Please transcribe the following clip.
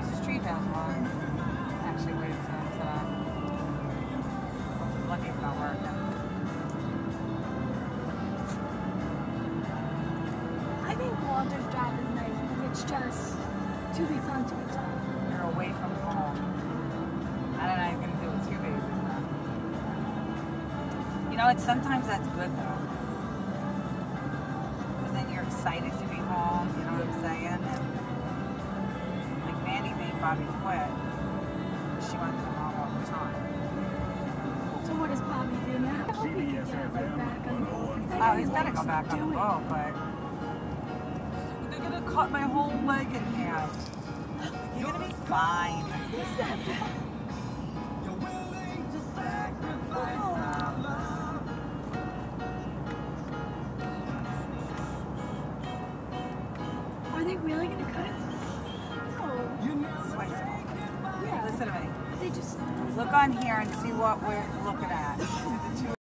across the street has one. Actually, wait until uh, today. Lucky it's not working. I think Walter's drive is nice because it's just two weeks on, two weeks off. You're away from home. I don't know how you're gonna do with two babies now. You know, it's sometimes that's good though. Because then you're excited Bobby quit. She wanted to come home all the time. So what does Bobby do now? I hope he can get like back on the boat. Oh, think he's he gotta go likes back on the doing boat, but they're gonna cut my whole leg in half. You're gonna be fine. it. He said that. Oh. Are they really gonna cut it? Look on here and see what we're looking at.